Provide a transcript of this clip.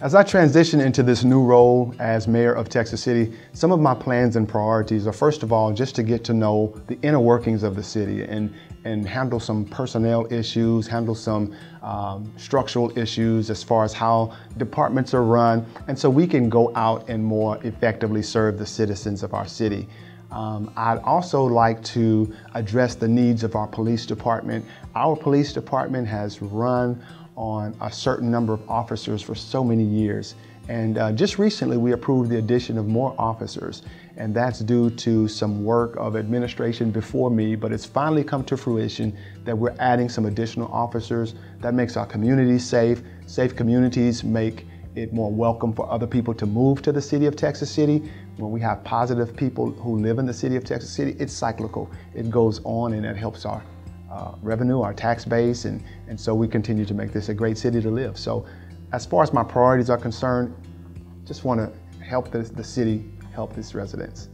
As I transition into this new role as mayor of Texas City, some of my plans and priorities are first of all just to get to know the inner workings of the city and, and handle some personnel issues, handle some um, structural issues as far as how departments are run, and so we can go out and more effectively serve the citizens of our city. Um, I'd also like to address the needs of our police department. Our police department has run on a certain number of officers for so many years. And uh, just recently we approved the addition of more officers and that's due to some work of administration before me, but it's finally come to fruition that we're adding some additional officers. That makes our communities safe. Safe communities make it more welcome for other people to move to the city of Texas City. When we have positive people who live in the city of Texas City, it's cyclical. It goes on and it helps our uh, revenue, our tax base, and, and so we continue to make this a great city to live. So as far as my priorities are concerned, just want to help the, the city help its residents.